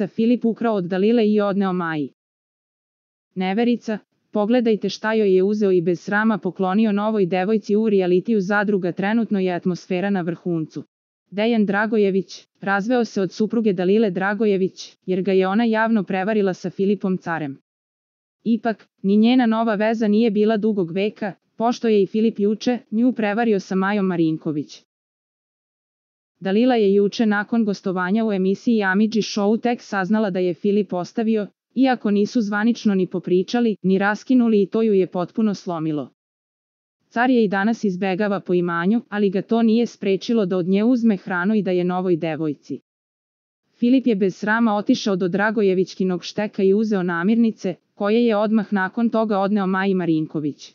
namirnica Filip ukrao od Dalile i odneo Maji. Neverica, pogledajte šta joj je uzeo i bez srama poklonio novoj devojci u realitiju zadruga trenutno je atmosfera na vrhuncu. Dejan Dragojević, razveo se od supruge Dalile Dragojević, jer ga je ona javno prevarila sa Filipom Carem. Ipak, ni njena nova veza nije bila dugog veka, pošto je i Filip juče nju prevario sa Majom Marinković. Dalila je juče nakon gostovanja u emisiji Amidži Show tek saznala da je Filip ostavio, iako nisu zvanično ni popričali, ni raskinuli i to ju je potpuno slomilo. Car je i danas izbegava po imanju, ali ga to nije sprečilo da od nje uzme hranu i da je novoj devojci. Filip je bez srama otišao do Dragojevićkinog šteka i uzeo namirnice, koje je odmah nakon toga odneo Maji Marinković.